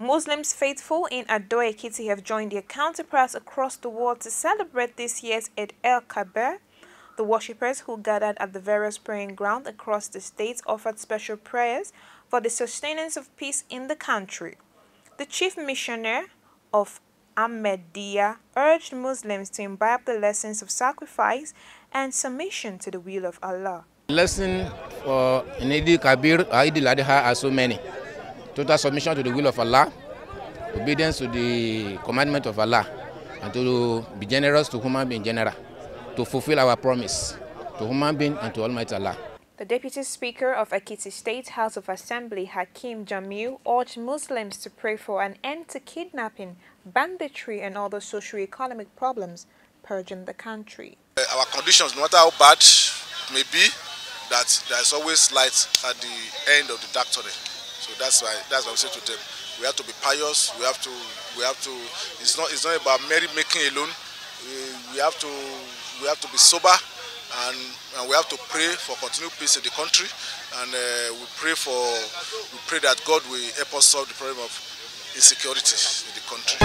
Muslims faithful in Ado Ekiti have joined their counterparts across the world to celebrate this year's Eid el-Kabir. The worshippers who gathered at the various praying grounds across the states offered special prayers for the sustenance of peace in the country. The chief missioner of Ahmadiyya urged Muslims to imbibe the lessons of sacrifice and submission to the will of Allah. Lesson for Eid al-Kabir, Eid al-Adha are so many total submission to the will of Allah, obedience to the commandment of Allah, and to be generous to human being in general, to fulfill our promise to human being and to Almighty Allah. The Deputy Speaker of Ekiti State House of Assembly, Hakeem Jamiu, urged Muslims to pray for an end to kidnapping, banditry and other socio-economic problems purging the country. Uh, our conditions, no matter how bad may be, that there is always light at the end of the dark tunnel. So that's why that's what we say to them. We have to be pious. We have to we have to. It's not it's not about merry making alone. We, we have to we have to be sober, and, and we have to pray for continued peace in the country. And uh, we pray for we pray that God will help us solve the problem of insecurity in the country.